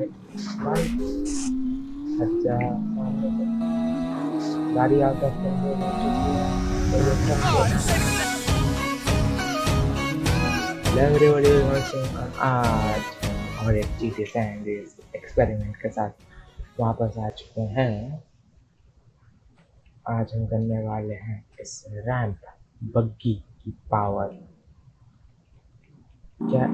अच्छा। गाड़ी out of तो एवरीबॉडी आज और एक जी टी एक्सपेरिमेंट के साथ वापस आ चुके हैं। आज हम करने वाले हैं इस रैंप बग्गी की पावर क्या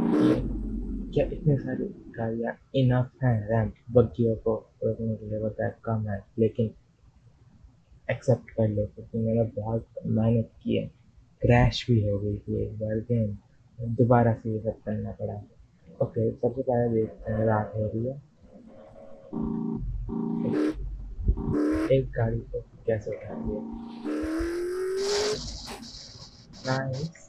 क्या इतने सारी गाड़ियाँ इनफ हैं रैंप बग्गियों को रोकने के लिए बताया कम है लेकिन एक्सेप्ट कर लो क्योंकि मैंने बहुत मेहनत की है क्रैश भी हो गई थी एक बार गेम दोबारा से ये सब करना पड़ा। ओके, सबसे पहले देखते हैं, रात हो रही है। एक गाड़ी को कैसे उठाएँगे? नाइस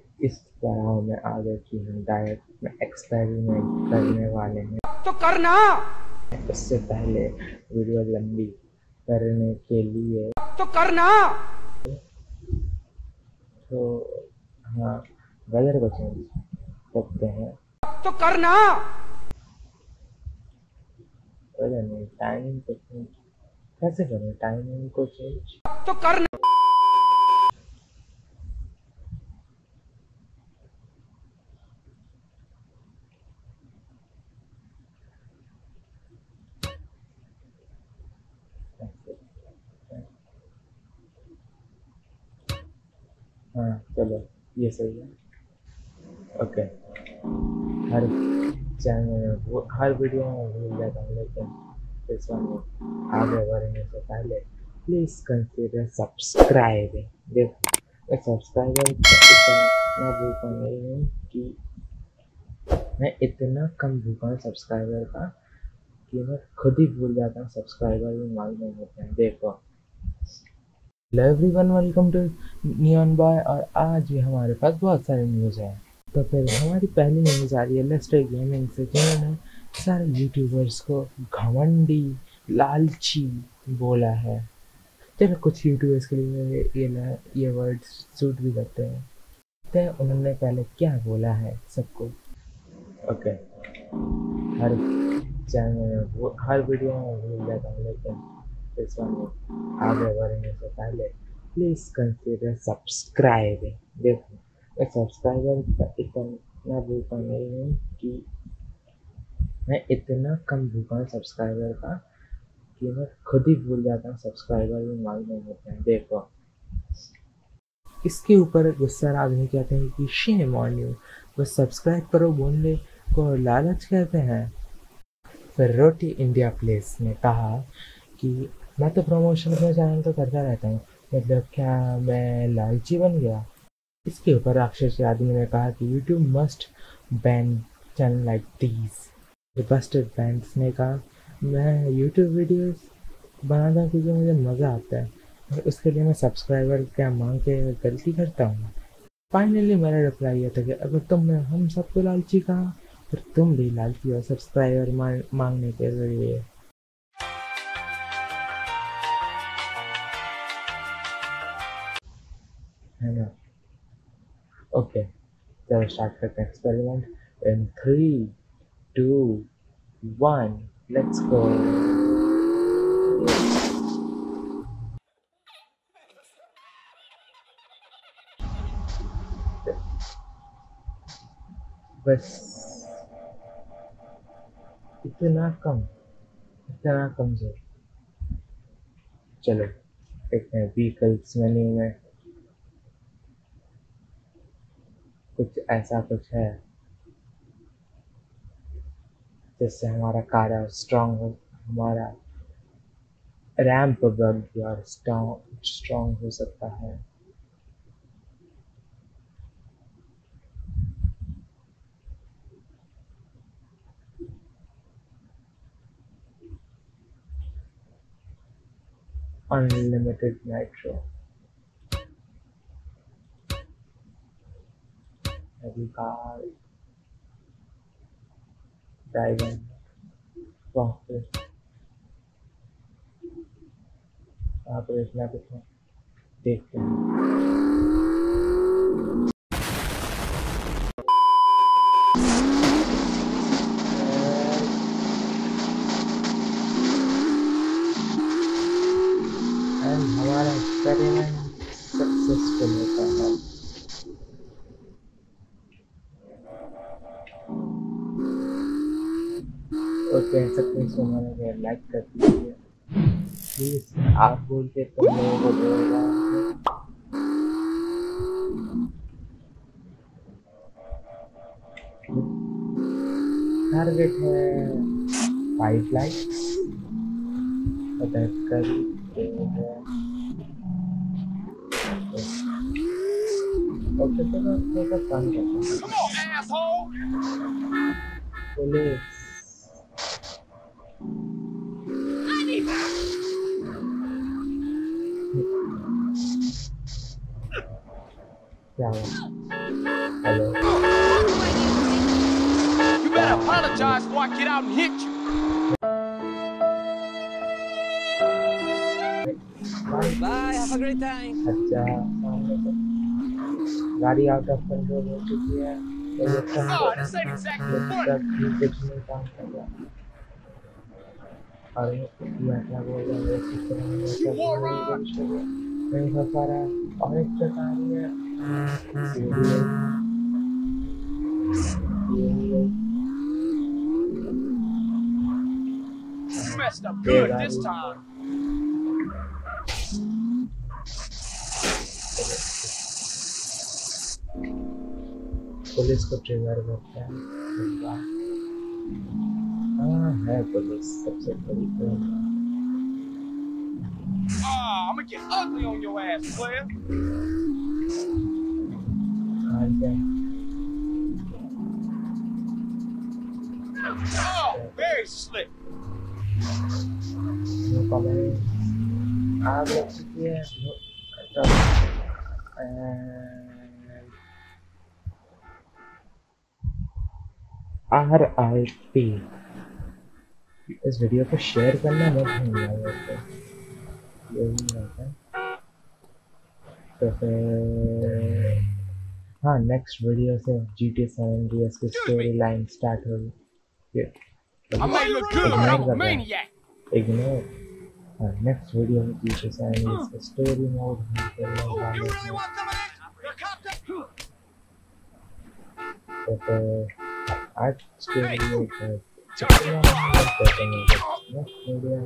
इस तरह में आगे की हम डायरेक्ट में एक्सपेरिमेंट करने वाले हैं। तो करना। इससे पहले वीडियो लंबी करने के लिए। तो करना। तो हाँ वेदर को चेंज करते हैं। तो करना। वेदर नहीं टाइमिंग को चेंज कैसे करें? टाइमिंग को चेंज तो करना। हाँ चलो, ये सही है। ओके हर चैनल वो, हर वीडियो में भूल जाता हूँ, लेकिन इस वन में आगे बढ़ने से पहले प्लीज़ कंसिडर सब्सक्राइबिंग देखो, मैं सब्सक्राइबर इतना भूखा नहीं हूँ कि मैं इतना कम भूखा हूँ सब्सक्राइबर का कि मैं खुद ही भूल जाता हूँ सब्सक्राइबर भी मांगने होते हैं। देखो hello everyone welcome to Neon Boy और आज भी हमारे पास बहुत सारे न्यूज़ हैं। तो फिर हमारी पहली न्यूज़ आ रही है लेस्टर गेमिंग से जिन्होंने सारे यूट्यूबर्स को घमंडी, लालची बोला है। चलो कुछ यूट्यूबर्स के लिए ये ना, ये वर्ड सूट भी करते हैं। तो उन्होंने पहले क्या बोला है सबको? ओके हर चैनल हर वीडियो में भूल जाता हूँ, लेकिन इस वन में आगे बढ़ने से पहले प्लीज़ कंसिडर सब्सक्राइबिंग देखो, मैं सब्सक्राइबर इतना भूखा नहीं हूँ कि मैं इतना कम भूखा हूँ सब्सक्राइबर का कि मैं खुद ही भूल जाता हूँ सब्सक्राइबर भी मांगने होते हैं। देखो। इसके ऊपर गुस्सा आदमी कहते हैं कि शेम ऑन यू बस सब्सक्राइब करो, बोलने को लालच कहते हैं। फिर रोटी इंडिया प्लेस ने कहा कि मैं तो प्रमोशन अपने चैनल तो करता रहता हूँ। मतलब क्या मैं लालची बन गया? इसके ऊपर राक्षस आदमी ने कहा कि YouTube must ban channel like these busted bands ने कहा, मैं यूट्यूब वीडियोस बनाता हूँ क्योंकि मुझे मज़ा आता है। और उसके लिए मैं सब्सक्राइबर क्या मांग के गलती करता हूँ? फाइनली मेरा रिप्लाई यह था कि अगर तुमने हम सबको लालची कहा फिर तुम भी लालची हो सब्सक्राइबर मांगने के ज़रिए। है ना? ओके चलो स्टार्ट करते हैं experiment in three two one let's go बस, इतना कम, इतना कमज़ोर। चलो, देखते हैं व्हीकल्स मेन्यू में कुछ ऐसा कुछ है जिससे हमारा कार्य स्ट्रांग हो, हमारा रैंप बन गया और स्ट्रांग हो सकता है unlimited nitro. अभी कार डायमंड वहाँ पे वहाँ कुछ देखते हैं हमारा एक्सपेरिमेंट सक्सेसफुल होता है और कह सकते हैं सो मैंने लाइक कर दीजिए। प्लीज़ आप बोलते तो लोगों को बोल रहा हूँ टारगेट है फाइव लाइक्स पता कर ओके तो मैं थोड़ा काम करता हूँ। Come on, asshole! पुलिस क्या हुआ hello You better apologize before I get out and hit you. Bye, have a great time. अच्छा सामने तो गाड़ी आउट ऑफ़ कंट्रोल हो चुकी है तो ये सब Oh, this ain't exactly ये funny. सब भी कुछ नहीं काम कर रहा और मैं क्या बोल रहा हूँ और एक प्रकार. पुलिस को ट्रिगर करता है हाँ है पुलिस सबसे बड़ी get ugly on your ass, player. हाँ क्या Oh, very slick. No comment आग लग चुकी है नो तब आर आई पी इस वीडियो को शेयर करना मत भूलना फिर हाँ नेक्स्ट वीडियो से G T seven D S की स्टोरी लाइन स्टार्ट होगी ये I made you look good, I'm a maniac. ignore our next video with you to sign is the story mode हम खेलने वाले You really हैं want some of this? The cops are- तो फिर आज के लिए तो Turn कितना it हम off. करते हैं next video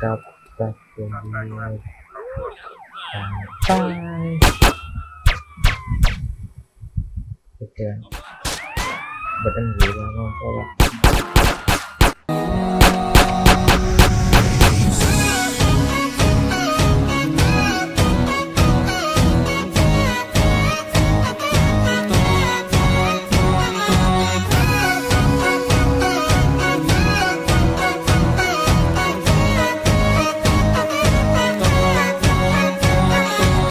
dapat sebuah oke badan gue mau